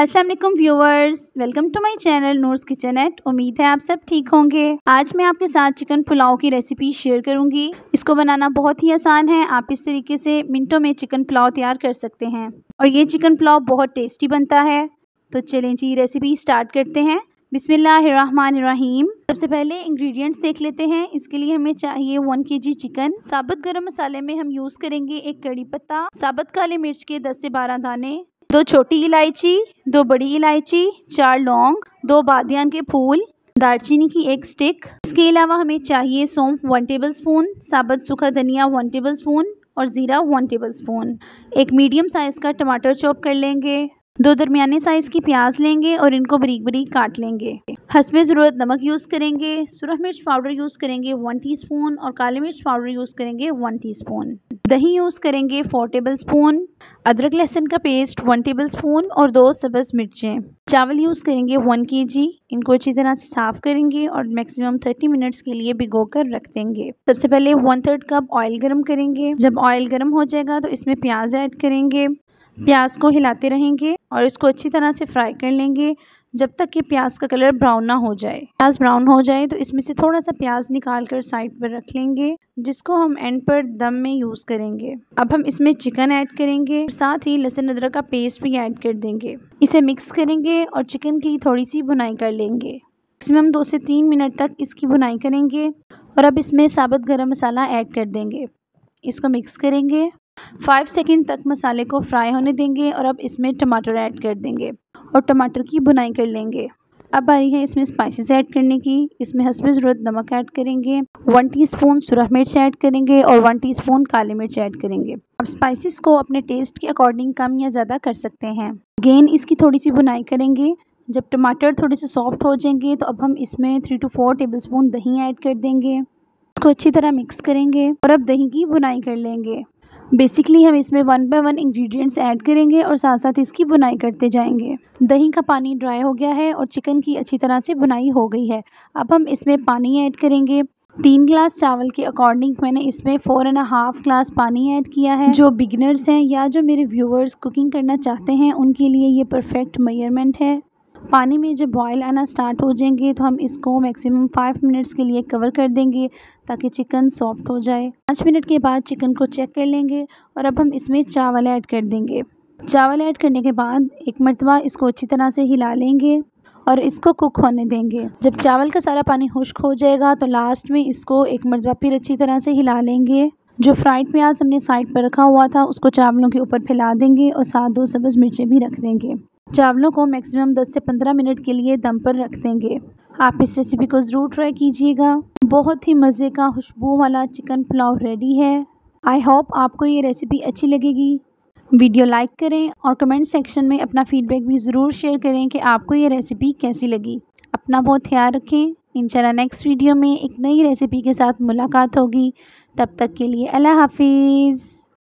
वालेकुम viewers welcome to my channel Noor's kitchen at उम्मीद है आप सब ठीक होंगे। आज मैं आपके साथ चिकन पुलाव की रेसिपी शेयर करूँगी। इसको बनाना बहुत ही आसान है। आप इस तरीके से मिनटों में चिकन पुलाव तैयार कर सकते हैं। और ये चिकन पुलाव बहुत टेस्टी बनता है। तो चलें जी रेसिपी स्टार्ट करते हैं। बिस्मिल्लाहिर्रहमानिर्रहीम। सबसे पहले इंग्रेडिएंट्स देख लेते हैं। इसके लिए हमें चाहिए वन के जी चिकन साबुत गरम मसाले में हम यूज़ करेंगे एक कड़ी पत्ता। साबुत काले मिर्च के 10 से 12 दाने। दो छोटी इलायची, दो बड़ी इलायची, चार लौंग, दो बादियान के फूल, दालचीनी की एक स्टिक। इसके अलावा हमें चाहिए सौंफ वन टेबल स्पून, साबुत सूखा धनिया वन टेबल स्पून और ज़ीरा वन टेबल स्पून। एक मीडियम साइज़ का टमाटर चॉप कर लेंगे। दो दरमिया साइज़ की प्याज लेंगे और इनको बरीक बरीक काट लेंगे। हसब ज़रूरत नमक यूज़ करेंगे सुरख मिर्च पाउडर यूज़ करेंगे वन टीस्पून और काले मिर्च पाउडर यूज़ करेंगे वन टीस्पून। दही यूज़ करेंगे फोर टेबल स्पून अदरक लहसुन का पेस्ट वन टेबल स्पून और दो सब्ज़ मिर्चें। चावल यूज़ करेंगे वन के जी इनको अच्छी तरह से साफ़ करेंगे और मैक्सिमम थर्टी मिनट्स के लिए भिगो कर रख देंगे। सबसे पहले वन थर्ड कप ऑयल गर्म करेंगे। जब ऑयल गर्म हो जाएगा तो इसमें प्याज ऐड करेंगे। प्याज को हिलाते रहेंगे और इसको अच्छी तरह से फ्राई कर लेंगे। जब तक कि प्याज का कलर ब्राउन ना हो जाए। प्याज ब्राउन हो जाए तो इसमें से थोड़ा सा प्याज निकाल कर साइड पर रख लेंगे, जिसको हम एंड पर दम में यूज़ करेंगे। अब हम इसमें चिकन ऐड करेंगे साथ ही लहसुन अदरक का पेस्ट भी ऐड कर देंगे। इसे मिक्स करेंगे और चिकन की थोड़ी सी बुनाई कर लेंगे। इसमें हम दो से तीन मिनट तक इसकी बुनाई करेंगे और अब इसमें साबुत गरम मसाला ऐड कर देंगे। इसको मिक्स करेंगे। फाइव सेकेंड तक मसाले को फ्राई होने देंगे और अब इसमें टमाटर ऐड कर देंगे। और टमाटर की बुनाई कर लेंगे। अब बारी है इसमें स्पाइसेस ऐड करने की। इसमें हसब ज़रूरत नमक ऐड करेंगे। वन टीस्पून सुरख मिर्च ऐड करेंगे और वन टीस्पून काली मिर्च ऐड करेंगे। अब स्पाइसेस को अपने टेस्ट के अकॉर्डिंग कम या ज़्यादा कर सकते हैं। गेन इसकी थोड़ी सी बुनाई करेंगे। जब टमाटर थोड़े से सॉफ्ट हो जाएँगे तो अब हम इसमें three to four table spoon दही ऐड कर देंगे। इसको अच्छी तरह मिक्स करेंगे और अब दही की बुनाई कर लेंगे। बेसिकली हम इसमें one by one ingredients add करेंगे और साथ साथ इसकी बुनाई करते जाएँगे। दही का पानी ड्राई हो गया है और चिकन की अच्छी तरह से बुनाई हो गई है। अब हम इसमें पानी ऐड करेंगे। तीन ग्लास चावल के अकॉर्डिंग मैंने इसमें फ़ोर एंड हाफ़ ग्लास पानी ऐड किया है। जो बिगनर्स हैं या जो मेरे व्यूअर्स कुकिंग करना चाहते हैं, उनके लिए ये परफेक्ट मेयरमेंट है। पानी में जब बॉयल आना स्टार्ट हो जाएँगे तो हम इसको मैक्सिमम फाइव मिनट्स के लिए कवर कर देंगे, ताकि चिकन सॉफ्ट हो जाए। पाँच मिनट के बाद चिकन को चेक कर लेंगे, और अब हम इसमें चावल ऐड कर देंगे। चावल ऐड करने के बाद एक मरतबा इसको अच्छी तरह से हिला लेंगे, और इसको कुक होने देंगे। जब चावल का सारा पानी खुश्क हो जाएगा तो लास्ट में इसको एक मरतबा फिर अच्छी तरह से हिला लेंगे। जो फ्राइड प्याज हमने साइड पर रखा हुआ था, उसको चावलों के ऊपर फैला देंगे, और साथ दो सब्ज़ मिर्चें भी रख देंगे। चावलों को मैक्सिमम 10 से 15 मिनट के लिए दम पर रख देंगे। आप इस रेसिपी को ज़रूर ट्राई कीजिएगा। बहुत ही मज़े का खुशबू वाला चिकन पुलाव रेडी है। आई होप आपको ये रेसिपी अच्छी लगेगी। वीडियो लाइक करें और कमेंट सेक्शन में अपना फ़ीडबैक भी ज़रूर शेयर करें कि आपको ये रेसिपी कैसी लगी। अपना बहुत ख्याल रखें। इंशाल्लाह नेक्स्ट वीडियो में एक नई रेसिपी के साथ मुलाकात होगी। तब तक के लिए अल्लाह हाफिज़।